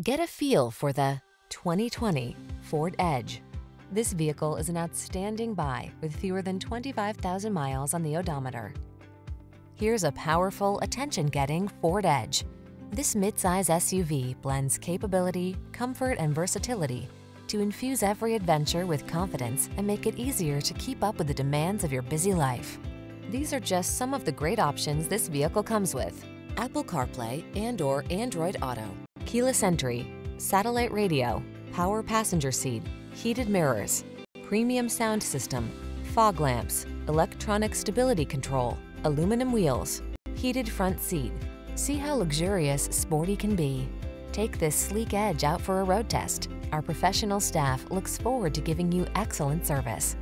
Get a feel for the 2020 Ford Edge. This vehicle is an outstanding buy with fewer than 25,000 miles on the odometer. Here's a powerful, attention-getting Ford Edge. This midsize SUV blends capability, comfort, and versatility to infuse every adventure with confidence and make it easier to keep up with the demands of your busy life. These are just some of the great options this vehicle comes with. Apple CarPlay and or Android Auto, keyless entry, satellite radio, power passenger seat, heated mirrors, premium sound system, fog lamps, electronic stability control, aluminum wheels, heated front seat. See how luxurious sporty can be. Take this sleek edge out for a road test. Our professional staff looks forward to giving you excellent service.